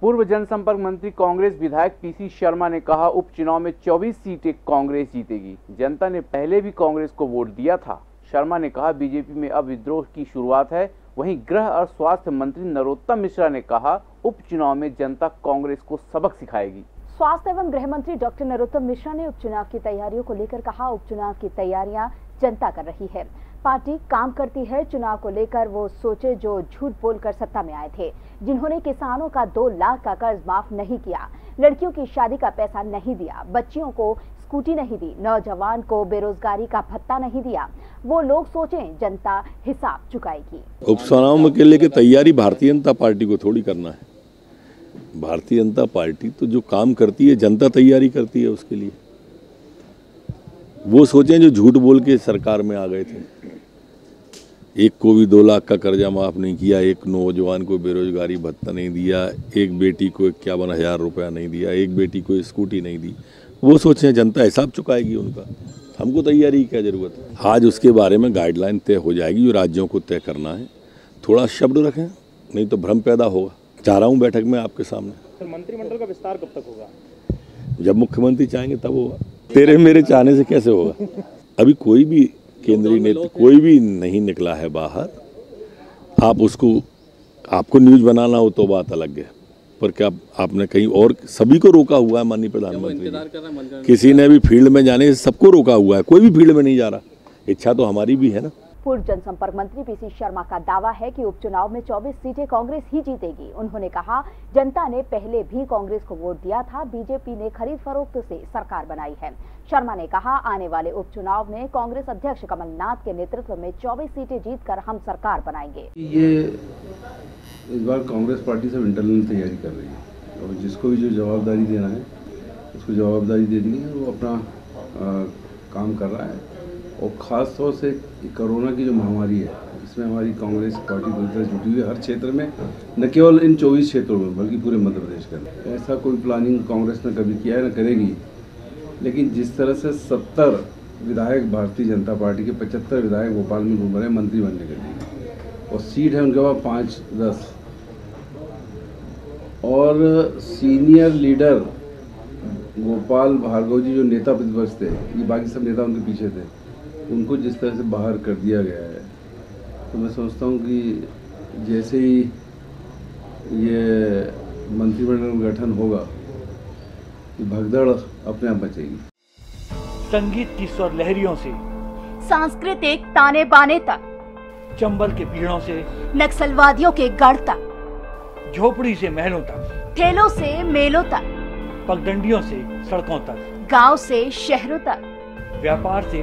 पूर्व जनसंपर्क मंत्री कांग्रेस विधायक पीसी शर्मा ने कहा, उपचुनाव में 24 सीटें कांग्रेस जीतेगी। जनता ने पहले भी कांग्रेस को वोट दिया था। शर्मा ने कहा, बीजेपी में अब विद्रोह की शुरुआत है। वहीं गृह और स्वास्थ्य मंत्री नरोत्तम मिश्रा ने कहा, उपचुनाव में जनता कांग्रेस को सबक सिखाएगी। स्वास्थ्य एवं गृह मंत्री डॉक्टर नरोत्तम मिश्रा ने उपचुनाव की तैयारियों को लेकर कहा, उपचुनाव की तैयारियाँ जनता कर रही है। पार्टी काम करती है, चुनाव को लेकर वो सोचे जो झूठ बोलकर सत्ता में आए थे, जिन्होंने किसानों का दो लाख का कर्ज माफ़ नहीं किया। लड़कियों की शादी का पैसा नहीं दिया, बच्चियों को स्कूटी नहीं दी, नौजवान को बेरोजगारी का भत्ता नहीं दिया। वो लोग सोचे जनता हिसाब चुकाएगी। उपचुनाव के लेके तैयारी भारतीय जनता पार्टी को थोड़ी करना है। भारतीय जनता पार्टी तो जो काम करती है, जनता तैयारी करती है उसके लिए। वो सोचें जो झूठ बोल के सरकार में आ गए थे। एक को भी दो लाख का कर्जा माफ़ नहीं किया एक नौजवान को बेरोजगारी भत्ता नहीं दिया एक बेटी को इक्यावन हज़ार रुपया नहीं दिया एक बेटी को स्कूटी नहीं दी। वो सोचें जनता हिसाब चुकाएगी उनका। हमको तैयारी की क्या ज़रूरत है? आज उसके बारे में गाइडलाइन तय हो जाएगी जो राज्यों को तय करना है। थोड़ा शब्द रखें नहीं तो भ्रम पैदा होगा। चाह रहा हूँ बैठक में आपके सामने। मंत्रिमंडल का विस्तार कब तक होगा? जब मुख्यमंत्री चाहेंगे तब होगा। तेरे मेरे चाहने से कैसे होगा? अभी कोई भी केंद्रीय नेता कोई भी नहीं निकला है बाहर। आप उसको आपको न्यूज़ बनाना हो तो बात अलग है। पर क्या आपने कहीं और सभी को रोका हुआ है माननीय प्रधानमंत्री किसी ने भी फ़ील्ड में जाने से सबको रोका हुआ है। कोई भी फ़ील्ड में नहीं जा रहा। इच्छा तो हमारी भी है ना। पूर्व जनसंपर्क मंत्री पीसी शर्मा का दावा है कि उपचुनाव में 24 सीटें कांग्रेस ही जीतेगी। उन्होंने कहा जनता ने पहले भी कांग्रेस को वोट दिया था बीजेपी ने खरीद फरोख्त से सरकार बनाई है। शर्मा ने कहा आने वाले उपचुनाव में कांग्रेस अध्यक्ष कमलनाथ के नेतृत्व में 24 सीटें जीतकर हम सरकार बनाएँगे। ये इस बार कांग्रेस पार्टी सब इंटरनल तैयारी कर रही है। और जिसको भी जो जवाबदारी देना है उसको जवाबदारी दे दी है वो अपना आ, काम कर रहा है। और ख़ास तौर से कोरोना की जो महामारी है इसमें हमारी कांग्रेस पार्टी पूरी तरह जुटी हुई है हर क्षेत्र में, न केवल इन चौबीस क्षेत्रों में, बल्कि पूरे मध्य प्रदेश के ऐसा कोई प्लानिंग कांग्रेस ने कभी किया है, न करेगी। लेकिन जिस तरह से सत्तर विधायक भारतीय जनता पार्टी के पचहत्तर विधायक भोपाल में घूम रहे मंत्री बनने के लिए, और सीट है उनके पास पाँच, दस। और सीनियर लीडर गोपाल भार्गव जी, जो नेता प्रतिपक्ष थे, ये बाकी सब नेता उनके पीछे थे। उनको जिस तरह से बाहर कर दिया गया है तो मैं सोचता हूँ कि जैसे ही ये मंत्रिमंडल गठन होगा कि भगदड़ अपने आप बचेगी। संगीत की स्वर लहरियों से सांस्कृतिक ताने बाने तक चंबल के पीड़ों से नक्सलवादियों के गढ़ तक झोपड़ी से महलों तक ठेलों से मेलों तक पगडंडियों से सड़कों तक गाँव से शहरों तक व्यापार से